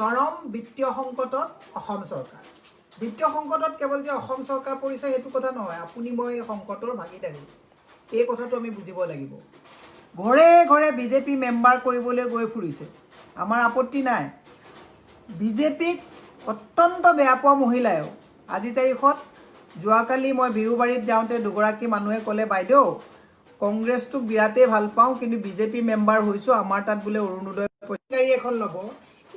চৰম বিত্তীয় সংকটত অসম চৰকাৰ। বিত্তীয় সংকটত কেৱল যে অসম চৰকাৰ পৰিছে সেইটো কথা নহয়। আপুনি মই সংকটৰ ভাগিদাৰী এই কথাটো আমি বুজিব লাগিব। ঘৰে ঘৰে বিজেপি মেম্বাৰ কৰিবলৈ গৈ ফুৰিছে। আমাৰ আপত্তি নাই। বিজেপিক অত্যন্ত বেয়া পোৱা মহিলায়ো আজি তাৰিখত যোৱাকালি মই বিৰুবাৰীত যাওঁতে দুগৰাকী মানুহে ক'লে বাইদেউ কংগ্ৰেছটোক বিৰাটেই ভাল পাওঁ কিন্তু বিজেপি মেম্বাৰ হৈছোঁ আমাৰ তাত বোলে অৰুণোদয় গাড়ী এখন ল'ব।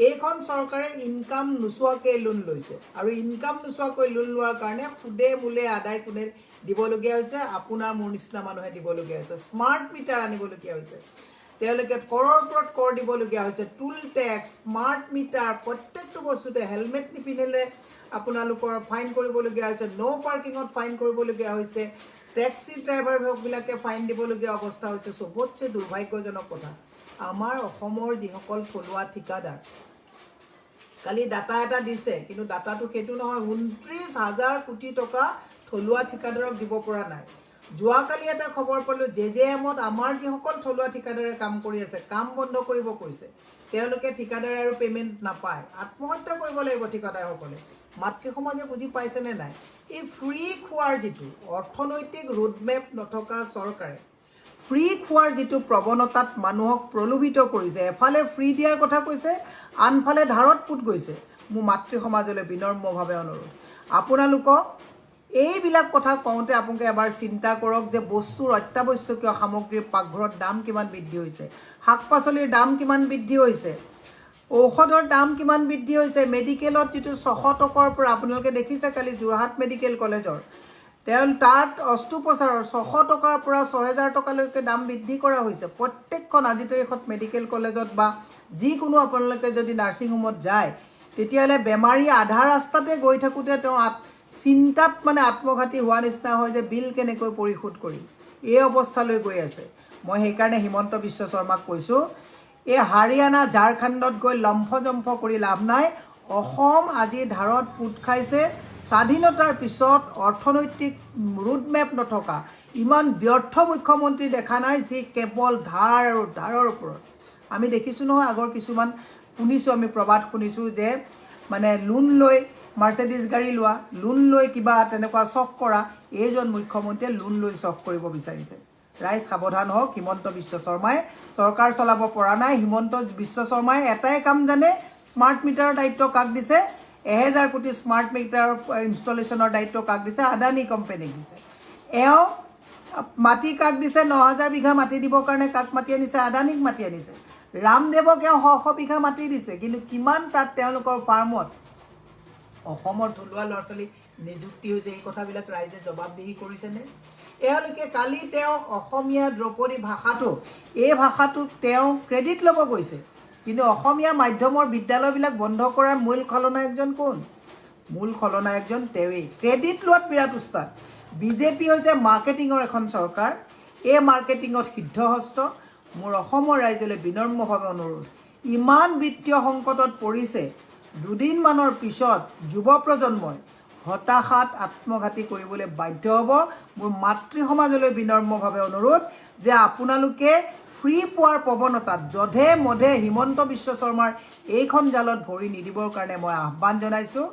এইখন চৰকাৰে ইনকাম নোচোৱাকৈ লোন লৈছে। আৰু ইনকাম নোচোৱাকৈ লোন লোৱাৰ কাৰণে সুদে মূলে আদায় কোনে দিবলগীয়া হৈছে আপোনাৰ মোৰ নিচিনা মানুহে দিবলগীয়া হৈছে। স্মাৰ্ট মিটাৰ আনিবলগীয়া হৈছে। তেওঁলোকে কৰৰ ওপৰত কৰ দিবলগীয়া হৈছে। টুল টেক্স স্মাৰ্ট মিটাৰ প্ৰত্যেকটো বস্তুতে হেলমেট নিপিন্ধিলে আপোনালোকৰ ফাইন কৰিবলগীয়া হৈছে। ন' পাৰ্কিঙত ফাইন কৰিবলগীয়া হৈছে। টেক্সি ড্ৰাইভাৰবিলাকে ফাইন দিবলগীয়া অৱস্থা হৈছে। চবতছে দুৰ্ভাগ্যজনক কথা আমাৰ অসমৰ যিসকল থলুৱা ঠিকাদাৰ কালি ডাটা এটা দিছে কিন্তু ডাটাটো সেইটো নহয় ঊনত্ৰিছ হাজাৰ কোটি টকা থলুৱা ঠিকাদাৰক দিব পৰা নাই। যোৱাকালি এটা খবৰ পালোঁ জে জে এমত আমাৰ যিসকল থলুৱা ঠিকাদাৰে কাম কৰি আছে কাম বন্ধ কৰিব কৈছে। তেওঁলোকে ঠিকাদাৰে আৰু পে'মেণ্ট নাপায় আত্মহত্যা কৰিব লাগিব ঠিকাদাৰসকলে। মাতৃ সমাজে বুজি পাইছেনে নাই? এই ফ্ৰী খোৱাৰ যিটো অৰ্থনৈতিক ৰোডমেপ নথকা চৰকাৰে ফ্ৰী খোৱাৰ যিটো প্ৰৱণতাত মানুহক প্ৰলোভিত কৰিছে এফালে ফ্ৰী দিয়াৰ কথা কৈছে আনফালে ধাৰত পোত গৈছে। মোৰ মাতৃ সমাজলৈ বিনম্ৰভাৱে অনুৰোধ। আপোনালোকক এইবিলাক কথা কওঁতে আপোনালোকে এবাৰ চিন্তা কৰক যে বস্তুৰ অত্যাৱশ্যকীয় সামগ্ৰীৰ পাকঘৰত দাম কিমান বৃদ্ধি হৈছে শাক পাচলিৰ দাম কিমান বৃদ্ধি হৈছে ঔষধৰ দাম কিমান বৃদ্ধি হৈছে মেডিকেলত যিটো ছশ টকাৰ পৰা আপোনালোকে দেখিছে কালি যোৰহাট মেডিকেল কলেজৰ তেওঁ তাত অস্ত্ৰোপচাৰৰ ছশ টকাৰ পৰা ছহেজাৰ টকালৈকে দাম বৃদ্ধি কৰা হৈছে। প্ৰত্যেকখন আজি তাৰিখত মেডিকেল কলেজত বা যিকোনো আপোনালোকে যদি নাৰ্ছিং হোমত যায় তেতিয়াহ'লে বেমাৰী আধা ৰাস্তাতে গৈ থাকোঁতে তেওঁ আত চিন্তাত মানে আত্মঘাতী হোৱা নিচিনা হয় যে বিল কেনেকৈ পৰিশোধ কৰিম। এই অৱস্থালৈ গৈ আছে। মই সেইকাৰণে হিমন্ত বিশ্ব শৰ্মাক কৈছোঁ এই হাৰিয়ানা ঝাৰখণ্ডত গৈ লম্ফজম্ফ কৰি লাভ নাই। অসম আজি ধাৰত পোত খাইছে। স্বাধীনতাৰ পিছত অৰ্থনৈতিক ৰোডমেপ নথকা ইমান ব্যৰ্থ মুখ্যমন্ত্ৰী দেখা নাই যি কেৱল ধাৰ আৰু ধাৰৰ ওপৰত। আমি দেখিছোঁ নহয় আগৰ কিছুমান শুনিছোঁ আমি প্ৰবাদ শুনিছোঁ যে মানে লোন লৈ মাৰ্চেডিজ গাড়ী লোৱা লোন লৈ কিবা তেনেকুৱা চখ কৰা এইজন মুখ্যমন্ত্ৰীয়ে লোন লৈ চখ কৰিব বিচাৰিছে। ৰাইজ সাৱধান হওক হিমন্ত বিশ্ব শৰ্মাই চৰকাৰ চলাব পৰা নাই। হিমন্ত বিশ্ব শৰ্মাই এটাই কাম জানে স্মাৰ্ট মিটাৰৰ দায়িত্ব কাক দিছে? এহেজাৰ কোটি স্মাৰ্ট মিটাৰ ইনষ্টলেশ্যনৰ দায়িত্ব কাক দিছে? আদানী কোম্পেনীক দিছে। এওঁ মাটি কাক দিছে? ন হাজাৰ বিঘা মাটি দিবৰ কাৰণে কাক মাতি আনিছে? আদানীক মাতি আনিছে। ৰামদেৱক এওঁ শ শ বিঘা মাটি দিছে। কিন্তু কিমান তাত তেওঁলোকৰ ফাৰ্মত অসমৰ থলুৱা ল'ৰা ছোৱালী নিযুক্তি হৈছে এই কথাবিলাক ৰাইজে জবাবদিহি কৰিছেনে? এওঁলোকে কালি তেওঁ অসমীয়া দ্ৰৌপদী ভাষাটো এই ভাষাটোক তেওঁ ক্ৰেডিট ল'ব গৈছে। কিন্তু অসমীয়া মাধ্যমৰ বিদ্যালয়বিলাক বন্ধ কৰাৰ মূল খলনায়কজন কোন? মূল খলনায়কজন তেওঁৱেই। ক্ৰেডিট লোৱাত বিৰাট উস্তাদ। বিজেপি হৈছে মাৰ্কেটিঙৰ এখন চৰকাৰ। এই মাৰ্কেটিঙত সিদ্ধহস্ত। মোৰ অসমৰ ৰাইজলৈ বিনম্ৰভাৱে অনুৰোধ। ইমান বিত্তীয় সংকটত পৰিছে। দুদিনমানৰ পিছত যুৱ প্ৰজন্মই হতাশাত আত্মঘাতী কৰিবলৈ বাধ্য হ'ব। মোৰ মাতৃ সমাজলৈ বিনম্ৰভাৱে অনুৰোধ যে আপোনালোকে ফ্ৰী পোৱাৰ প্ৰৱণতাত যধে মধে হিমন্ত বিশ্ব শৰ্মাৰ এইখন জালত ভৰি নিদিবৰ কাৰণে মই আহ্বান জনাইছোঁ।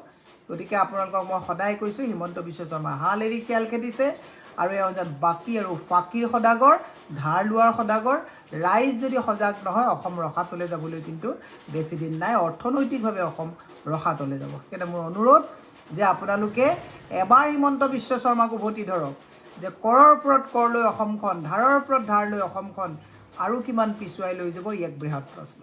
গতিকে আপোনালোকক মই সদায় কৈছোঁ হিমন্ত বিশ্ব শৰ্মা হাল এৰি খেল খেদিছে আৰু এওঁ যেন বাকী আৰু ফাকীৰ সদাগৰ ধাৰ লোৱাৰ সদাগৰ ৰাইজ যদি সজাগ নহয় অসম ৰসাতলে যাবলৈ কিন্তু বেছিদিন নাই। অৰ্থনৈতিকভাৱে অসম ৰসাতলে যাব। সেইকাৰণে মোৰ অনুৰোধ যে আপোনালোকে এবাৰ হিমন্ত বিশ্ব শৰ্মাক উভতি ধৰক যে কৰৰ ওপৰত কৰ লৈ অসমখন ধাৰৰ ওপৰত ধাৰ লৈ অসমখন আৰু কিমান পিছুৱাই লৈ যাব ই এক বৃহৎ প্ৰশ্ন।